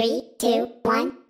Three, two, one,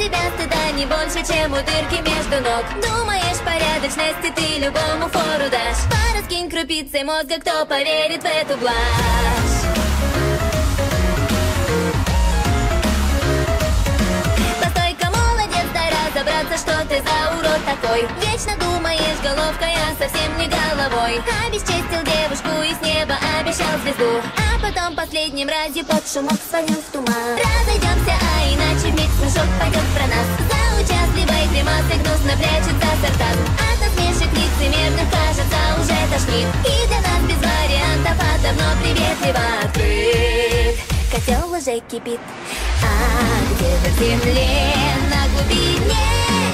Тебя стыда не больше, чем у дырки между ног. Думаешь, порядочности ты любому фору дашь. Пара скинь крупицей мозга, кто поверит в эту блажь. Что ты за урод такой. Вечно думаешь головкой, а совсем не головой Обесчестил девушку и с неба обещал звезду. А потом последним ради под шумок свалил в туман. Разойдемся, а иначе вмиг смешок пойдет про нас. За участливой гримасой гнусно прячется сарказм От насмешек лицемерных, кажется, уже тошнит. И для нас без вариантов, а давно приветливо открыт. Котел уже кипит, а где-то в земле на глубине?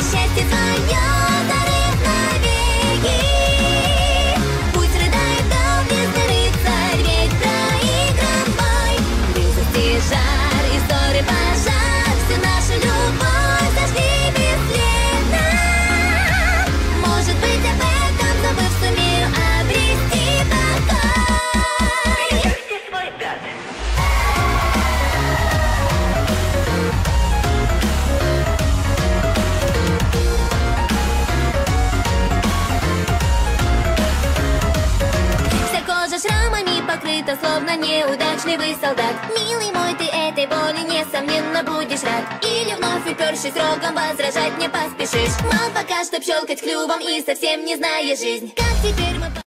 Счастье твое неудачливый солдат Милый мой, ты этой боли, несомненно, будешь рад. Или вновь упершись рогом, возражать не поспешишь. Мал пока что щелкать клювом и совсем не зная жизнь. Как теперь мы...